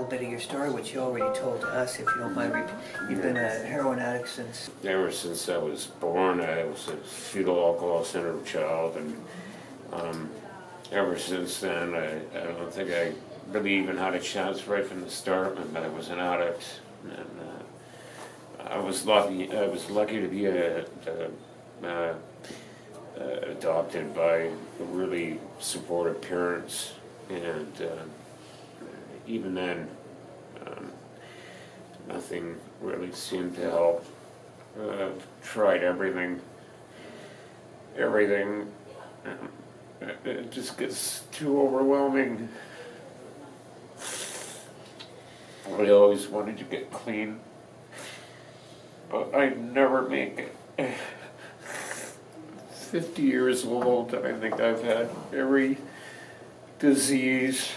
A little bit of your story, which you already told to us, if you don't mind. You've been a heroin addict since, Ever since I was born, I was a fetal alcohol syndrome child, and um, ever since then, I, I don't think I really even had a chance right from the start. But I was an addict, and uh, I was lucky. I was lucky to be a, a, uh uh, adopted by really supportive parents, and uh, even then, um, nothing really seemed to help. Uh, I've tried everything, everything. um, It, it just gets too overwhelming. I always wanted to get clean, but I never make it. 50 years old, I think I've had every disease,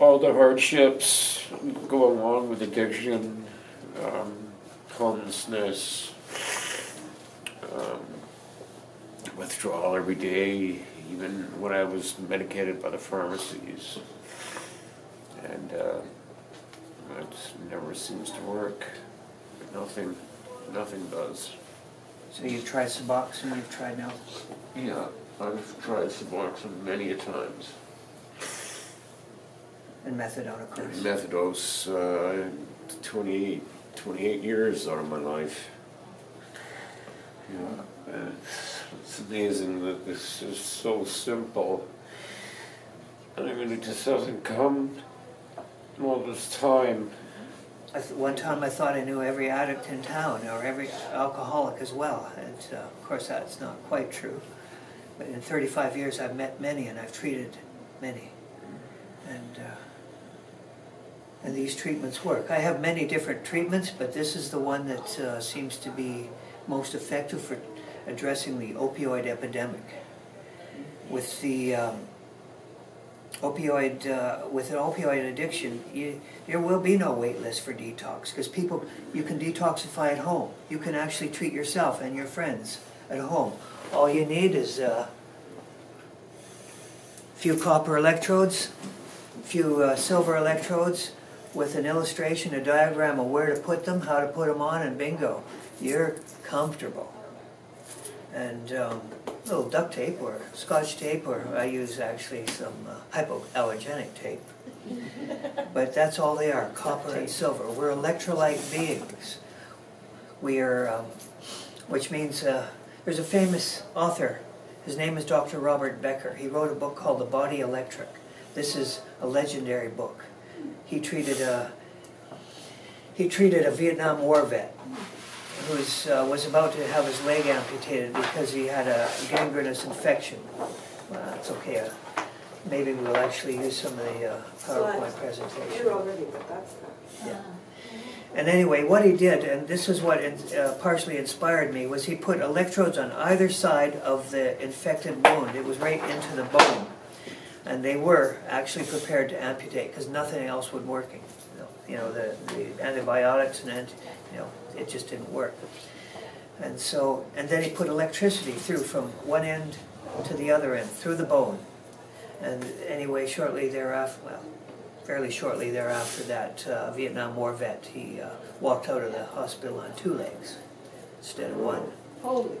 all the hardships go along with addiction, um, homelessness, um, withdrawal every day, even when I was medicated by the pharmacies. And uh, it never seems to work. Nothing, nothing does. so you've tried Suboxone, you've tried now. Yeah, I've tried Suboxone many a times. And methadone, of course. Methadose, uh, 28, 28 years out of my life. Yeah, uh, it's amazing that this is so simple. I mean, it just hasn't come all this time. I th- One time I thought I knew every addict in town, or every alcoholic as well, and uh, of course that's not quite true. But in 35 years I've met many and I've treated many. And, uh, and these treatments work. I have many different treatments, but this is the one that uh, seems to be most effective for addressing the opioid epidemic. With the um, opioid, uh, with an opioid addiction, you, there will be no wait list for detox because people, you can detoxify at home. You can actually treat yourself and your friends at home. All you need is a few copper electrodes, a few uh, silver electrodes with an illustration, a diagram of where to put them, how to put them on, and bingo, you're comfortable. And um, little duct tape or scotch tape, or I use actually some uh, hypoallergenic tape. But that's all they are, copper and silver. We're electrolyte beings. We are, um, which means uh, there's a famous author. His name is Dr. Robert Becker. He wrote a book called The Body Electric. This is a legendary book. He treated a he treated a Vietnam War vet who was, uh, was about to have his leg amputated because he had a gangrenous infection. Well, it's okay. Uh, maybe we'll actually use some of the uh, PowerPoint presentation. You're already, but that's not. Yeah. And anyway, what he did, and this is what uh, partially inspired me, was he put electrodes on either side of the infected wound. It was right into the bone. And they were actually prepared to amputate because nothing else was working. You know, the, the antibiotics and, anti, you know, it just didn't work. And so, and then he put electricity through from one end to the other end, through the bone. And anyway, shortly thereafter, well, fairly shortly thereafter, that uh, Vietnam War vet, he uh, walked out of the hospital on two legs instead of one. Holy.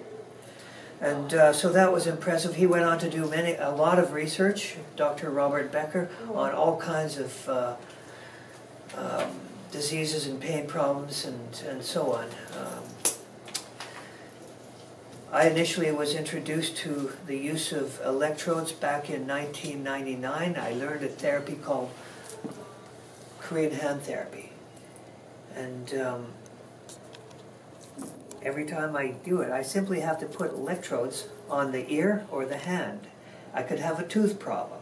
And uh, so that was impressive. He went on to do many, a lot of research, Dr. Robert Becker, on all kinds of uh, um, diseases and pain problems and, and so on. Um, I initially was introduced to the use of electrodes back in 1999. I learned a therapy called Korean hand therapy. And um, every time I do it, I simply have to put electrodes on the ear or the hand. I could have a tooth problem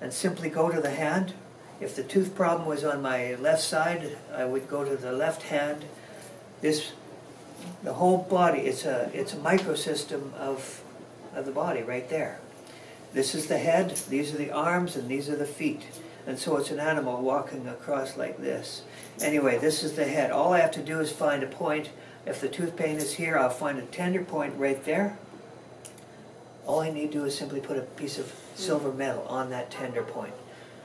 and simply go to the hand. If the tooth problem was on my left side, I would go to the left hand. This, the whole body, it's a, it's a microsystem of, of the body right there. This is the head, these are the arms, and these are the feet. And so it's an animal walking across like this. Anyway, this is the head. All I have to do is find a point. If the tooth pain is here, I'll find a tender point right there. All I need to do is simply put a piece of silver metal on that tender point.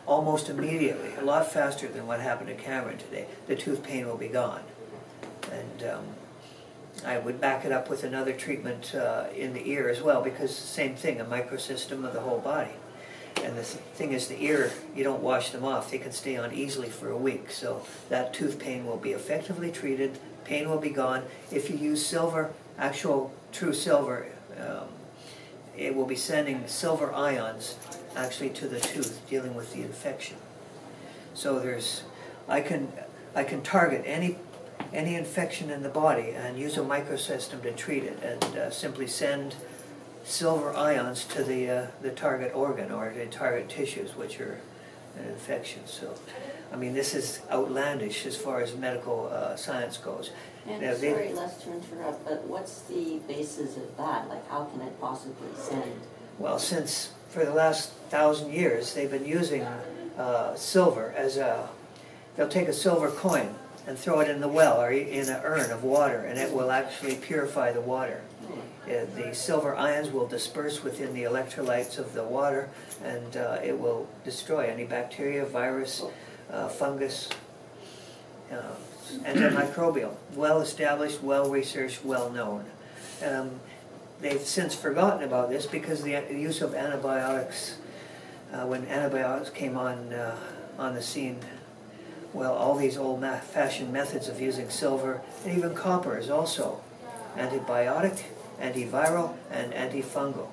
Almost immediately, a lot faster than what happened to Cameron today. The tooth pain will be gone. And um, I would back it up with another treatment uh, in the ear as well, because same thing, a microsystem of the whole body. And the th- thing is, the ear, you don't wash them off, they can stay on easily for a week. So that tooth pain will be effectively treated, pain will be gone. If you use silver, actual true silver, um, it will be sending silver ions actually to the tooth, dealing with the infection. So there's, I can, I can target any, any infection in the body and use a microsystem to treat it and uh, simply send silver ions to the, uh, the target organ or the target tissues, which are an infection. So, I mean, this is outlandish as far as medical uh, science goes. And Now, they- sorry, Les, to interrupt, but what's the basis of that? Like, how can it possibly send? Well, since for the last thousand years, they've been using uh, silver as a, they'll take a silver coin and throw it in the well or in an urn of water, and it will actually purify the water. Uh, The silver ions will disperse within the electrolytes of the water, and uh, it will destroy any bacteria, virus, uh, fungus, uh, antimicrobial. Well established, well researched, well known. Um, they've since forgotten about this because the the use of antibiotics, uh, when antibiotics came on, uh, on the scene, well, all these old-fashioned methods of using silver, and even copper is also antibiotic, antiviral, and antifungal.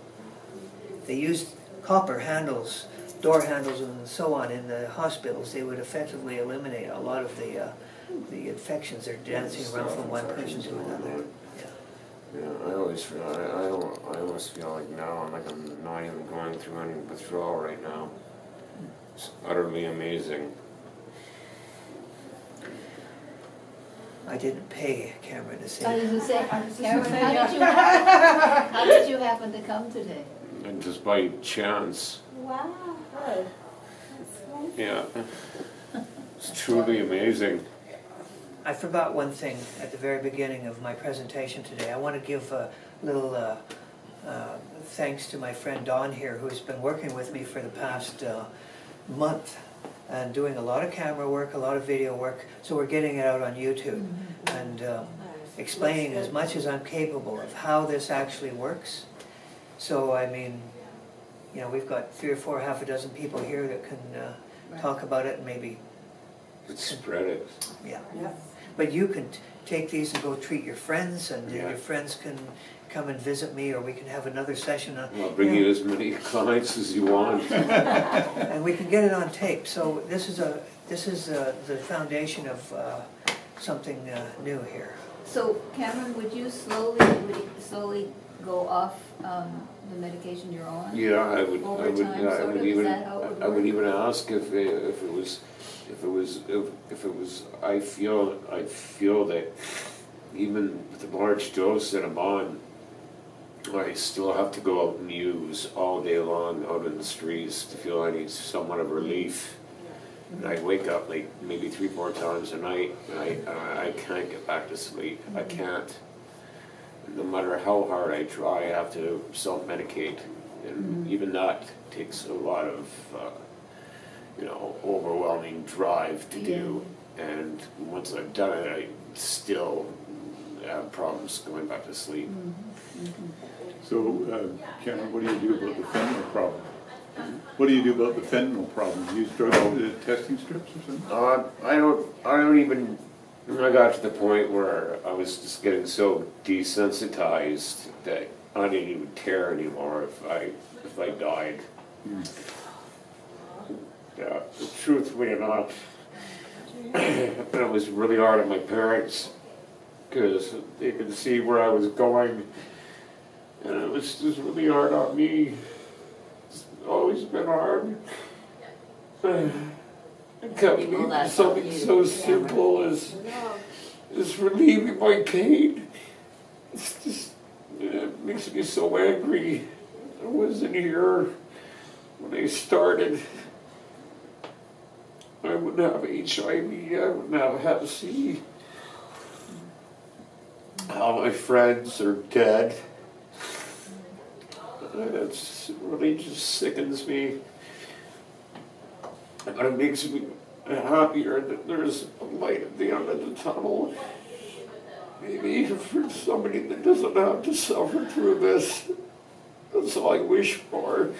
They used copper handles, door handles and so on in the hospitals. They would effectively eliminate a lot of the, uh, the infections that are dancing around from one person to another. Yeah. Yeah, I always feel, I, I don't, I almost feel like now, I'm like I'm not even going through any withdrawal right now. It's utterly amazing. I didn't pay Cameron to say I was that. gonna say, I was gonna how say, did you, hap- how did you happen to come today? And just by chance, Wow, good. That's yeah. It's truly amazing. I forgot one thing at the very beginning of my presentation today. I want to give a little uh, uh, thanks to my friend Don here, who's been working with me for the past uh, month and doing a lot of camera work, a lot of video work. So we're getting it out on YouTube and um, explaining as much as I'm capable of how this actually works. So I mean, you know, we've got three or four, half a dozen people here that can uh, talk about it and maybe Spread it. yeah. Yeah. But you can t- take these and go treat your friends, and Yeah. your friends can come and visit me, or we can have another session. On, I'll bring you as many clients as you want. and we can get it on tape. So this is a this is uh the foundation of uh, something uh, new here. So Cameron, would you slowly, would you slowly go off um, the medication you're on? Yeah, I would, I would, I sort would of, is even, that how it would I would even ask if, it- if it was, if it was, if, if it was, I feel, I feel that even with the large dose that I'm on, I still have to go out and use all day long out in the streets to feel any somewhat of relief. And I wake up like maybe three, four times a night, and I, I- I can't get back to sleep, I can't. No matter how hard I try, I have to self-medicate, and even that takes a lot of, uh, you know, overwhelming drive to do. And once I've done it, I still have problems going back to sleep. So, uh, Cameron, what do you do about the fentanyl problem? What do you do about the fentanyl problem? Do you use drug testing strips or something? Uh, I don't, I don't even, I got to the point where I was just getting so desensitized that I didn't even care anymore if I, if I died. Hmm. Yeah, truthfully enough, it was really hard on my parents, because they could see where I was going, and it was just really hard on me. It's always been hard. Comes People something so simple as, as relieving my pain. It's just, it makes me so angry. I wasn't here when I started. I wouldn't have HIV, I wouldn't have Hep C. All my friends are dead. It's really just sickens me. But it makes me happier that there's a light at the end of the tunnel. Maybe for somebody that doesn't have to suffer through this. That's all I wish for.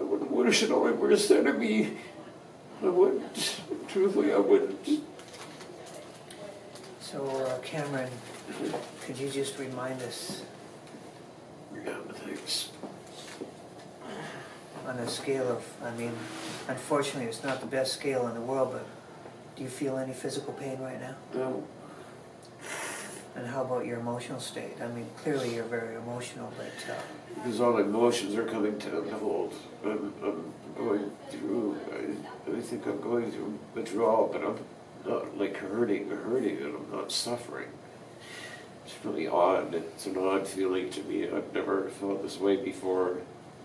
I would wish it on my worst enemy. I would, truthfully, I would. So uh, Cameron, could you just remind us Yeah, thanks. on a scale of, I mean, unfortunately, it's not the best scale in the world, but do you feel any physical pain right now? No, And how about your emotional state? I mean, clearly you're very emotional, but uh, because all emotions are coming to a hold. I'm, I'm going through, I, I think I'm going through withdrawal, but I'm not like hurting, or hurting, and I'm not suffering. It's really odd. It's an odd feeling to me. I've never felt this way before.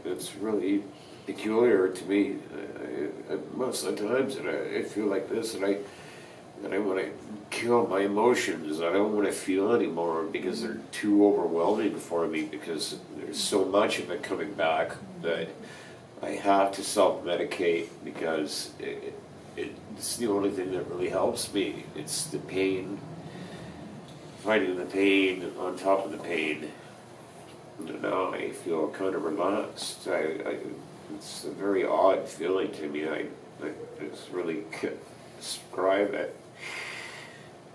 It's really peculiar to me. I, I, most of the times that I, I feel like this, and I, that I want to kill my emotions. I don't want to feel anymore because they're too overwhelming for me. Because there's so much of it coming back that I have to self-medicate because it, it, it's the only thing that really helps me. It's the pain, fighting the pain on top of the pain. And now I feel kind of relaxed. I, I, it's a very odd feeling to me. I, I just really can't describe it.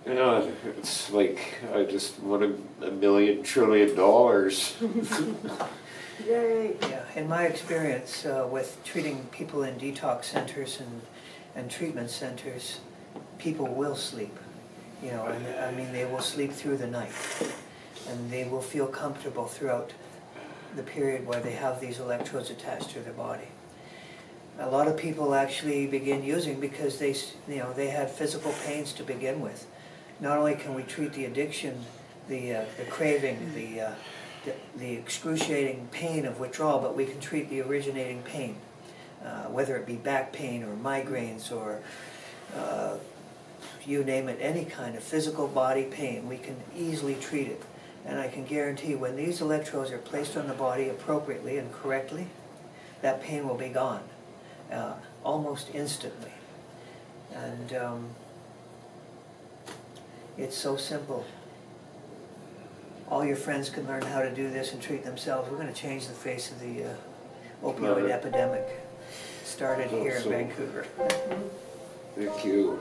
Yeah, it's like I just won a, a million trillion dollars. Yay. yeah, in my experience uh, with treating people in detox centers and, and treatment centers, people will sleep. You know, and, I mean, they will sleep through the night. And they will feel comfortable throughout the period where they have these electrodes attached to their body. A lot of people actually begin using because they, you know, they had physical pains to begin with. Not only can we treat the addiction, the, uh, the craving, the, uh, the, the excruciating pain of withdrawal, but we can treat the originating pain, uh, whether it be back pain or migraines or uh, you name it, any kind of physical body pain, we can easily treat it. And I can guarantee when these electrodes are placed on the body appropriately and correctly, that pain will be gone uh, almost instantly. And um, it's so simple. All your friends can learn how to do this and treat themselves. We're going to change the face of the uh, opioid epidemic. Started here in So- Vancouver. Thank you.